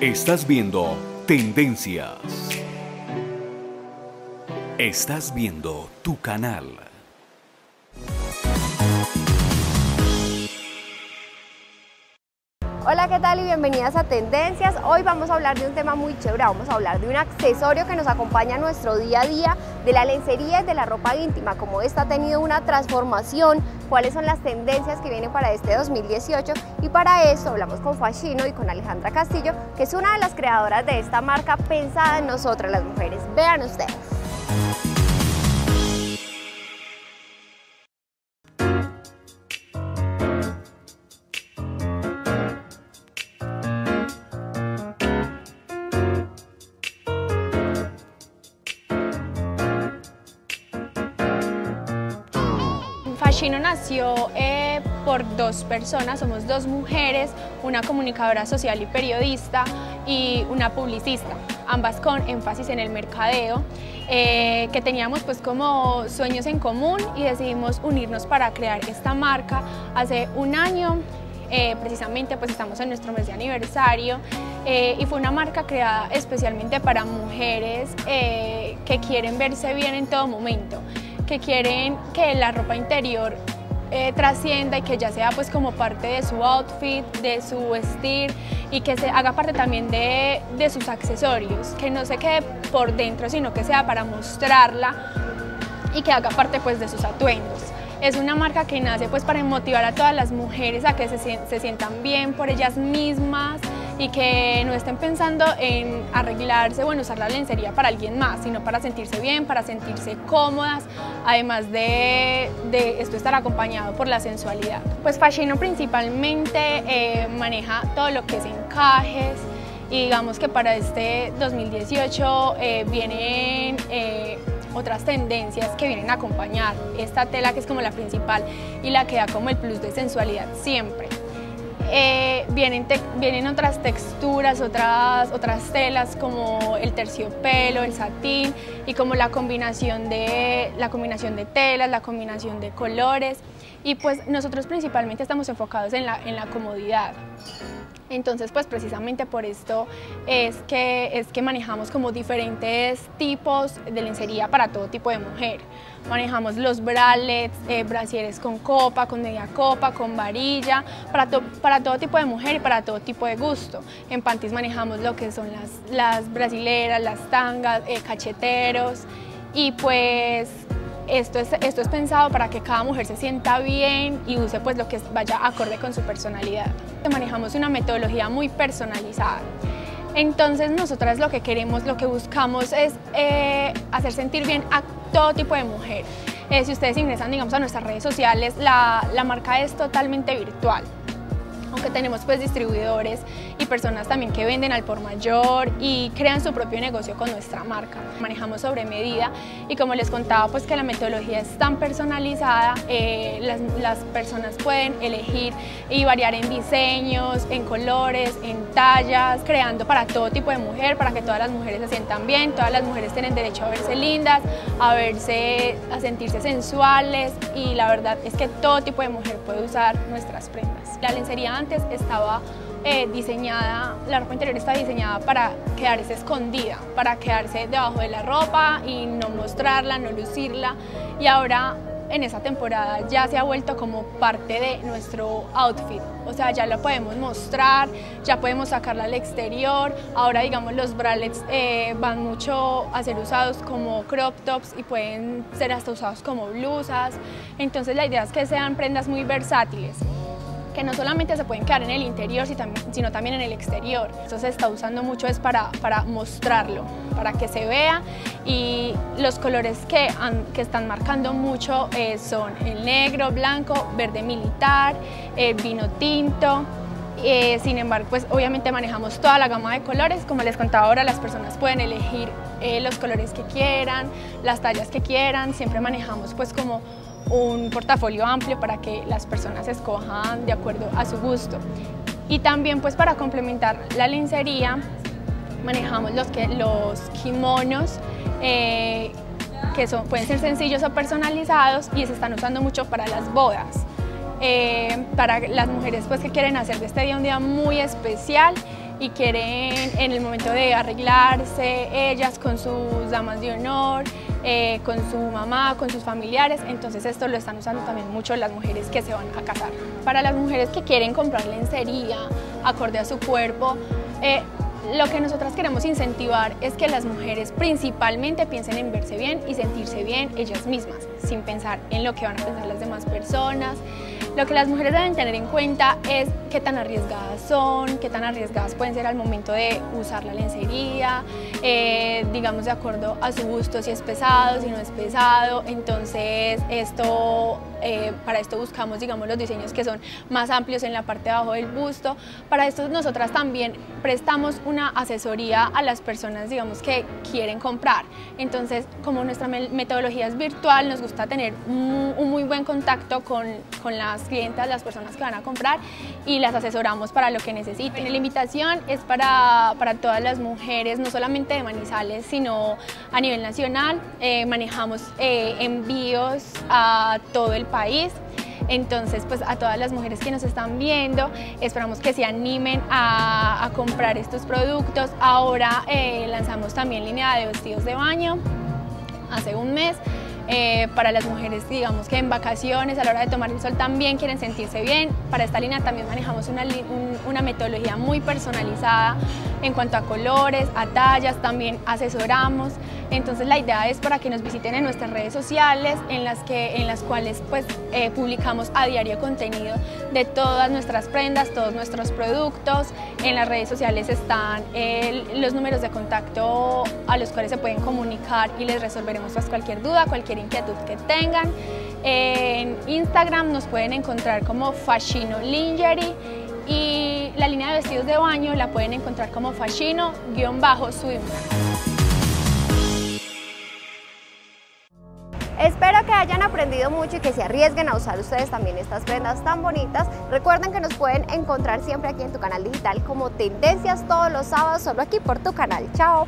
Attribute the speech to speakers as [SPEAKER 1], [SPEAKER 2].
[SPEAKER 1] Estás viendo Tendencias. Estás viendo tu canal.
[SPEAKER 2] Hola, ¿qué tal y bienvenidas a Tendencias? Hoy vamos a hablar de un tema muy chévere, vamos a hablar de un accesorio que nos acompaña en nuestro día a día, de la lencería y de la ropa íntima, cómo esta ha tenido una transformación, cuáles son las tendencias que vienen para este 2018 y para eso hablamos con Fashino y con Alejandra Castillo, que es una de las creadoras de esta marca pensada en nosotras las mujeres. Vean ustedes.
[SPEAKER 3] Fashino nació eh, por dos personas, somos dos mujeres, una comunicadora social y periodista y una publicista, ambas con énfasis en el mercadeo, eh, que teníamos pues como sueños en común y decidimos unirnos para crear esta marca hace un año. Eh, precisamente pues estamos en nuestro mes de aniversario y fue una marca creada especialmente para mujeres que quieren verse bien en todo momento que quieren que la ropa interior eh, trascienda y que ya sea pues como parte de su outfit, de su estilo y que se haga parte también de, de sus accesorios, que no se quede por dentro sino que sea para mostrarla y que haga parte pues de sus atuendos. Es una marca que nace pues para motivar a todas las mujeres a que se, se sientan bien por ellas mismas, y que no estén pensando en arreglarse o en usar la lencería para alguien más, sino para sentirse bien, para sentirse cómodas, además de, esto estar acompañado por la sensualidad. Pues Fashino principalmente eh, maneja todo lo que es encajes, y digamos que para este 2018 eh, vienen eh, otras tendencias que vienen a acompañar esta tela que es como la principal y la que da como el plus de sensualidad siempre. Eh, vienen, vienen otras texturas, otras, otras telas como el terciopelo, el satín y como la combinación, de, la combinación de telas, la combinación de colores y pues nosotros principalmente estamos enfocados en la, en la comodidad. Entonces, pues precisamente por esto es que, es que manejamos como diferentes tipos de lencería para todo tipo de mujer. Manejamos los bralets, eh, brasieres con copa, con media copa, con varilla, para, para todo tipo de mujer y para todo tipo de gusto. En panties manejamos lo que son las, las brasileras, las tangas, eh, cacheteros y pues esto es, esto es pensado para que cada mujer se sienta bien y use pues lo que vaya acorde con su personalidad. Manejamos una metodología muy personalizada. Entonces nosotras lo que queremos, lo que buscamos es eh, hacer sentir bien a todo tipo de mujer. Eh, si ustedes ingresan digamos, a nuestras redes sociales, la, la marca es totalmente virtual aunque tenemos pues distribuidores y personas también que venden al por mayor y crean su propio negocio con nuestra marca. Manejamos sobre medida y como les contaba pues que la metodología es tan personalizada, eh, las, las, personas pueden elegir y variar en diseños, en colores, en tallas, creando para todo tipo de mujer, para que todas las mujeres se sientan bien, todas las mujeres tienen derecho a verse lindas, a verse, a sentirse sensuales y la verdad es que todo tipo de mujer puede usar nuestras prendas. La lencería antes estaba eh, diseñada, la ropa interior está diseñada para quedarse escondida, para quedarse debajo de la ropa y no mostrarla, no lucirla. Y ahora en esa temporada ya se ha vuelto como parte de nuestro outfit, o sea, ya la podemos mostrar, ya podemos sacarla al exterior, ahora digamos los bralets eh, van mucho a ser usados como crop tops y pueden ser hasta usados como blusas, entonces la idea es que sean prendas muy versátiles que no solamente se pueden quedar en el interior, sino también en el exterior. Eso se está usando mucho es para, para mostrarlo, para que se vea y los colores que, que están marcando mucho eh, son el negro, blanco, verde militar, eh, vino tinto, eh, sin embargo, pues obviamente manejamos toda la gama de colores. Como les contaba ahora, las personas pueden elegir los colores que quieran, las tallas que quieran. Siempre manejamos pues como un portafolio amplio para que las personas escojan de acuerdo a su gusto. Y también pues para complementar la lencería manejamos los, que, los kimonos eh, que son, pueden ser sencillos o personalizados y se están usando mucho para las bodas. Eh, para las mujeres pues, que quieren hacer de este día un día muy especial y quieren en el momento de arreglarse, ellas con sus damas de honor, eh, con su mamá, con sus familiares, entonces esto lo están usando también mucho las mujeres que se van a casar. Para las mujeres que quieren comprar lencería acorde a su cuerpo, eh, lo que nosotras queremos incentivar es que las mujeres principalmente piensen en verse bien y sentirse bien ellas mismas, sin pensar en lo que van a pensar las demás personas. Lo que las mujeres deben tener en cuenta es qué tan arriesgadas son, qué tan arriesgadas pueden ser al momento de usar la lencería, eh, digamos de acuerdo a su gusto, si es pesado, si no es pesado. Entonces, esto, eh, para esto buscamos digamos, los diseños que son más amplios en la parte de abajo del busto. Para esto nosotras también prestamos una asesoría a las personas digamos, que quieren comprar. Entonces, como nuestra metodología es virtual, nos gusta tener un, muy buen contacto con, con las clientas, las personas que van a comprar y las asesoramos para lo que necesiten. La invitación es para, para todas las mujeres, no solamente de Manizales, sino a nivel nacional. Eh, manejamos eh, envíos a todo el país. Entonces, pues a todas las mujeres que nos están viendo, esperamos que se animen a, comprar estos productos. Ahora eh, lanzamos también línea de vestidos de baño hace un mes. Eh, para las mujeres, digamos que en vacaciones, a la hora de tomar el sol también quieren sentirse bien. Para esta línea también manejamos una, una metodología muy personalizada en cuanto a colores, a tallas, también asesoramos. Entonces la idea es para que nos visiten en nuestras redes sociales, en las, que, en las cuales pues, eh, publicamos a diario contenido de todas nuestras prendas, todos nuestros productos. En las redes sociales están los números de contacto a los cuales se pueden comunicar y les resolveremos pues, cualquier duda, cualquier inquietud que tengan. En Instagram nos pueden encontrar como Fascino Lingerie y la línea de vestidos de baño la pueden encontrar como Fascino-Swim.
[SPEAKER 2] Hayan aprendido mucho y que se arriesguen a usar ustedes también estas prendas tan bonitas. Recuerden que nos pueden encontrar siempre aquí en tu canal digital como Tendencias todos los sábados, solo aquí por tu canal. ¡Chao!